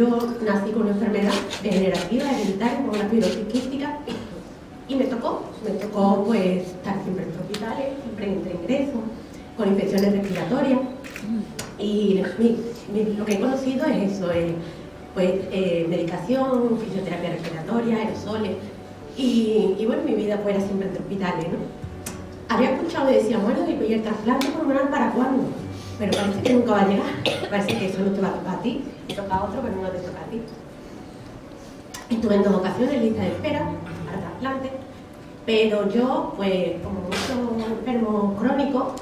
yo nací con una enfermedad degenerativa, hereditaria, como la quística, y me tocó, me tocó pues estar siempre en hospitales, siempre entre ingresos, con infecciones respiratorias. Y lo que he conocido es eso, pues eh, medicación, fisioterapia respiratoria, aerosoles. Y, y, bueno, mi vida fuera siempre entre hospitales, ¿no? Había escuchado y decía, bueno, ¿y el trasplante hormonal para cuándo? Pero parece que nunca va a llegar. Parece que eso no te va a tocar a ti, toca a otro, pero no te toca a ti. Estuve en dos ocasiones lista de espera para trasplante, pero yo, pues, como muchos enfermos crónicos,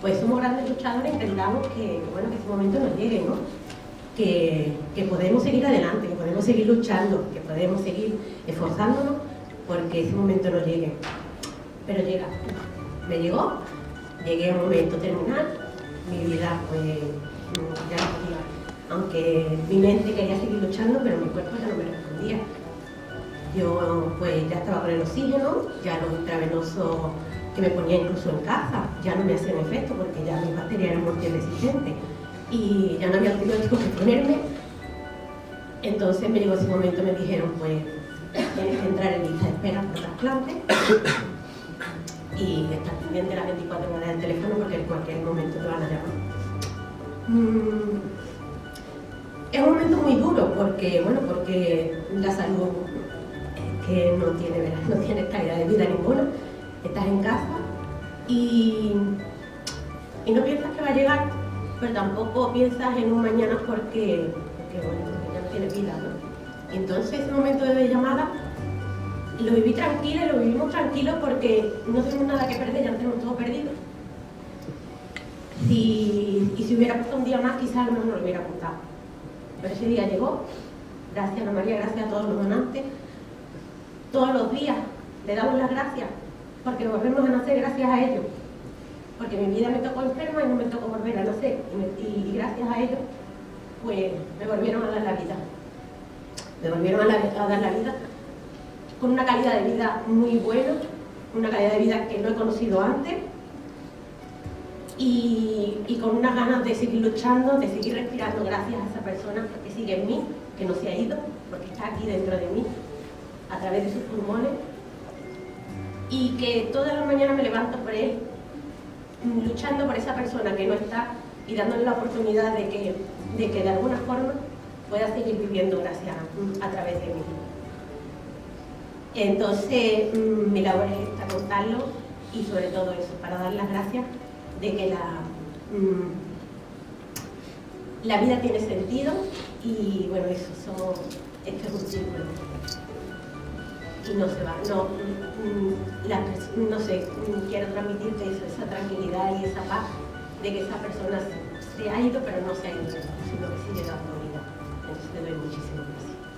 pues somos grandes luchadores, intentamos que, bueno, que ese momento nos llegue, ¿no? Que, que, podemos seguir adelante, que podemos seguir luchando, que podemos seguir esforzándonos porque ese momento no llegue. Pero llega. Me llegó, llegué a un momento terminal, mi vida pues ya no podía. Aunque mi mente quería seguir luchando, pero mi cuerpo ya no me respondía. Yo pues ya estaba con el oxígeno, ya los intravenosos que me ponía incluso en casa ya no me hacían efecto porque ya mi bacteria era muy resistente y ya no había antibióticos que ponerme. Entonces me llegó ese momento me dijeron pues tienes que entrar en lista de espera por trasplante y estar pendiente las 24 horas del teléfono porque en cualquier momento te van a llamar. Mm, es un momento muy duro porque, bueno, porque la salud es que no tiene, no tiene calidad de vida ninguna. Estás en casa y, y no piensas que va a llegar, pero tampoco piensas en un mañana porque, porque bueno, ya no tienes vida, ¿no? Entonces ese momento de llamada lo viví tranquilo lo vivimos tranquilo porque no tenemos nada que perder, ya tenemos todo perdido. y si hubiera pasado un día más, quizás no lo hubiera contado. Pero ese día llegó, gracias a María, gracias a todos los donantes. Todos los días le damos las gracias porque volvemos a nacer gracias a ellos. Porque mi vida me tocó enferma y no me tocó volver a nacer. Y, gracias a ellos, pues me volvieron a dar la vida. Me volvieron a dar la vida con una calidad de vida muy buena, una calidad de vida que no he conocido antes y, con unas ganas de seguir luchando, de seguir respirando gracias a esa persona que sigue en mí, que no se ha ido, porque está aquí dentro de mí, a través de sus pulmones y que todas las mañanas me levanto por él, luchando por esa persona que no está y dándole la oportunidad de que de, alguna forma pueda seguir viviendo gracias a través de mí. Entonces, mm, mi labor es esta, contarlo y sobre todo eso, para dar las gracias de que la, mm, la vida tiene sentido y bueno, eso esto es un círculo. Y no se va, no, mm, no sé, quiero transmitirte eso, esa tranquilidad y esa paz de que esa persona se, ha ido, pero no se ha ido, sino que sigue dando vida. Entonces te doy muchísimas gracias.